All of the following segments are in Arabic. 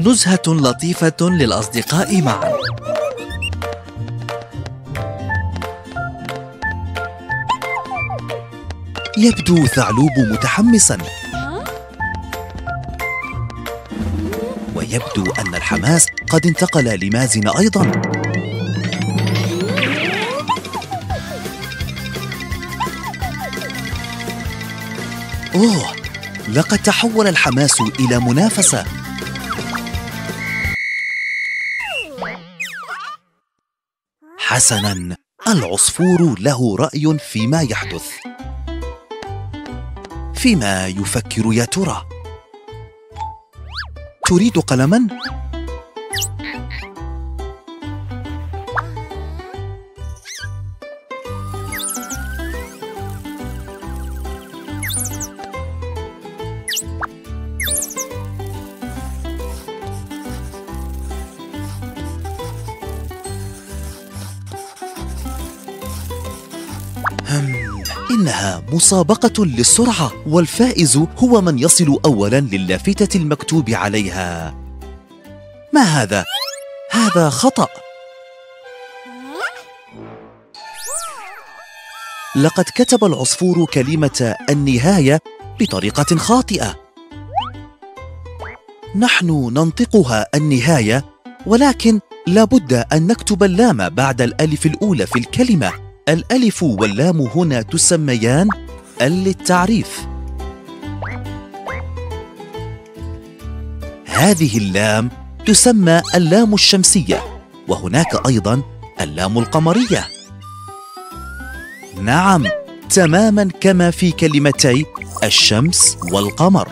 نزهة لطيفة للأصدقاء معا. يبدو ثعلوب متحمسا. ويبدو أن الحماس قد انتقل لمازن أيضا. أوه! لقد تحول الحماس إلى منافسة. حسنا العصفور له رأي فيما يحدث. فيما يفكر يا ترى. تريد قلما؟ إنها مسابقة للسرعة والفائز هو من يصل أولا للافتة المكتوب عليها. ما هذا؟ هذا خطأ. لقد كتب العصفور كلمة النهاية بطريقة خاطئة. نحن ننطقها النهاية ولكن لابد أن نكتب اللام بعد الألف الأولى في الكلمة. الألف واللام هنا تسميان ال للتعريف. هذه اللام تسمى اللام الشمسية وهناك أيضا اللام القمرية. نعم تماما كما في كلمتي الشمس والقمر.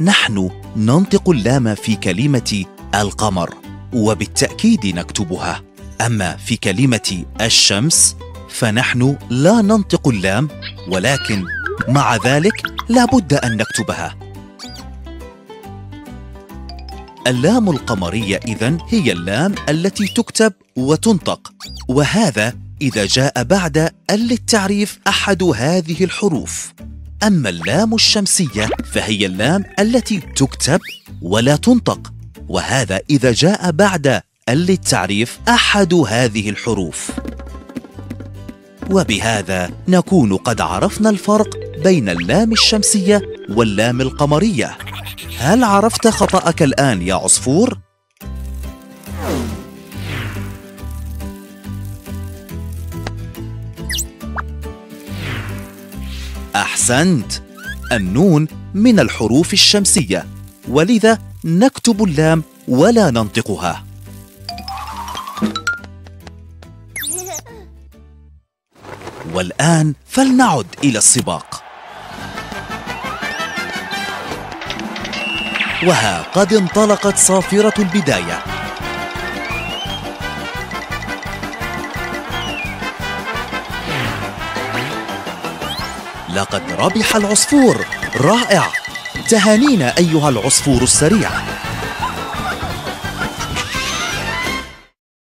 نحن ننطق اللام في كلمة القمر وبالتأكيد نكتبها. أما في كلمة الشمس فنحن لا ننطق اللام ولكن مع ذلك لا بد أن نكتبها. اللام القمرية إذن هي اللام التي تكتب وتنطق وهذا إذا جاء بعد ال للتعريف أحد هذه الحروف. أما اللام الشمسية فهي اللام التي تكتب ولا تنطق وهذا إذا جاء بعد للتعريف أحد هذه الحروف. وبهذا نكون قد عرفنا الفرق بين اللام الشمسية واللام القمرية. هل عرفت خطأك الآن يا عصفور؟ أحسنت. النون من الحروف الشمسية ولذا نكتب اللام ولا ننطقها. والآن فلنعد إلى السباق. وها قد انطلقت صافرة البداية. لقد ربح العصفور. رائع. تهانينا أيها العصفور السريع.